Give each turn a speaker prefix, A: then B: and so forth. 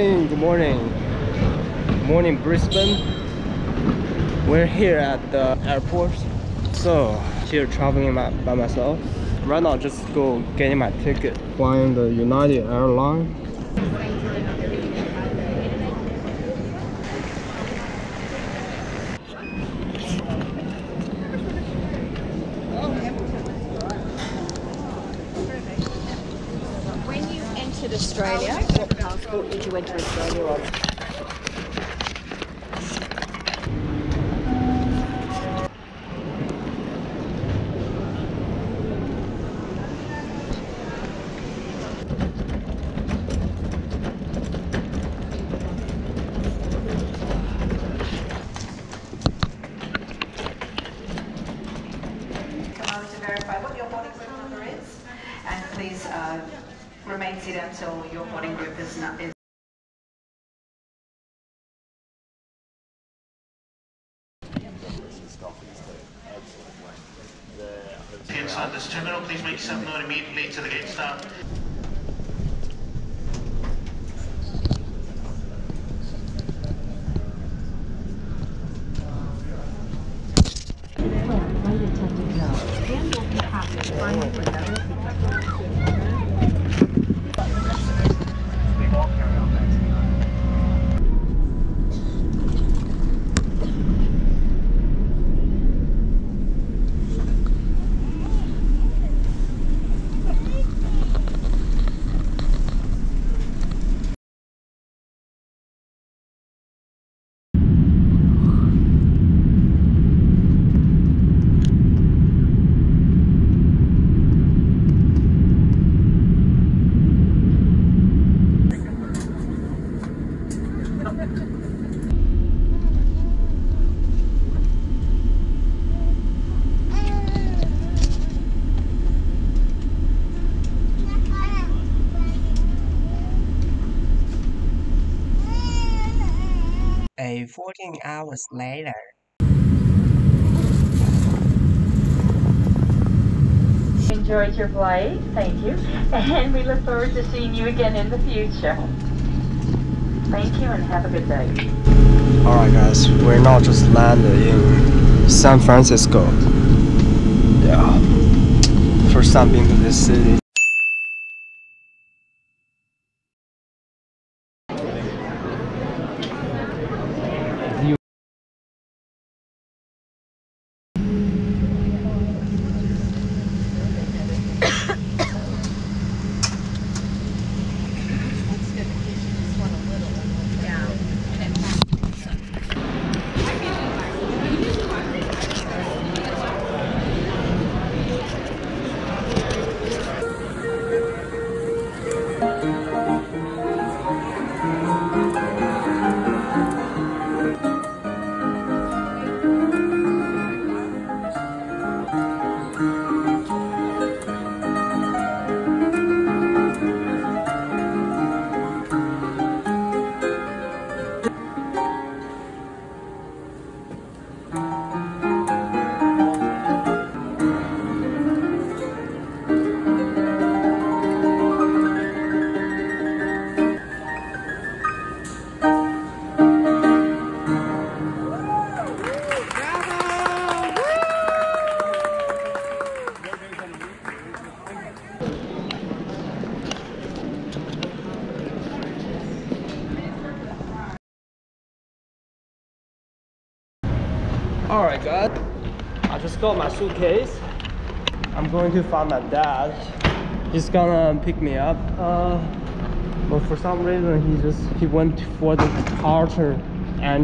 A: morning, good morning. Morning, Brisbane. We're here at the airport. So, here traveling by, myself. Right now, just go getting my ticket. Flying the United Airline.
B: When you entered Australia, what passport did you enter Australia on?
C: To verify what your boarding number is, and please uh, remain seated until your boarding group is not, is
D: Inside this terminal, please make yourself known immediately to the gate staff.
A: A 14 hours later.
E: enjoyed your flight. Thank you. And we look forward to seeing you again in the future. Thank you and have a good day.
A: Alright guys, we're now just landed in San Francisco. Yeah. First time being to this city. Alright guys, I just got my suitcase. I'm going to find my dad. He's gonna pick me up. Uh, but for some reason he just he went for the departure and